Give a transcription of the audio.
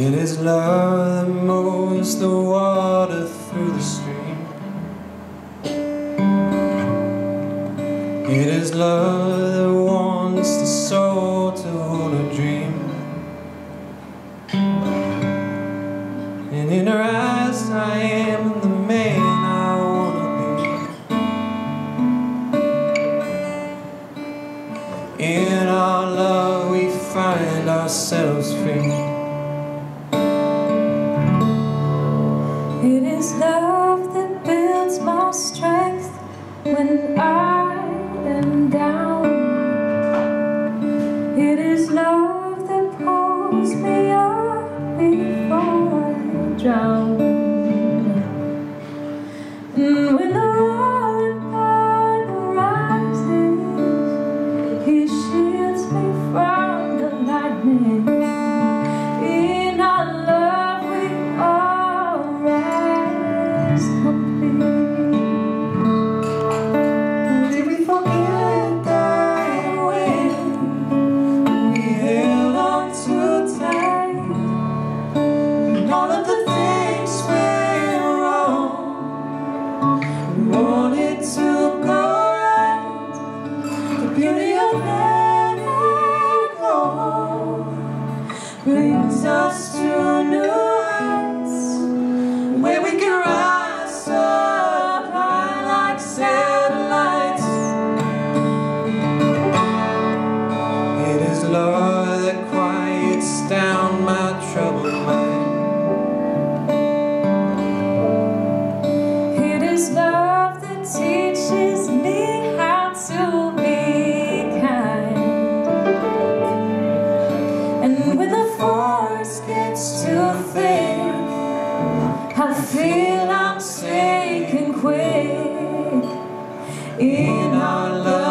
It is love that moves the water through the stream. It is love that wants the soul to hold a dream. And in her eyes I am the man I wanna be. In our love we find ourselves free. When I am down. It is love that pulls me up before I drown. And when the roaring tide He shields me from the lightning. In our love we all rise complete. I feel I'm sinking quick. In our love,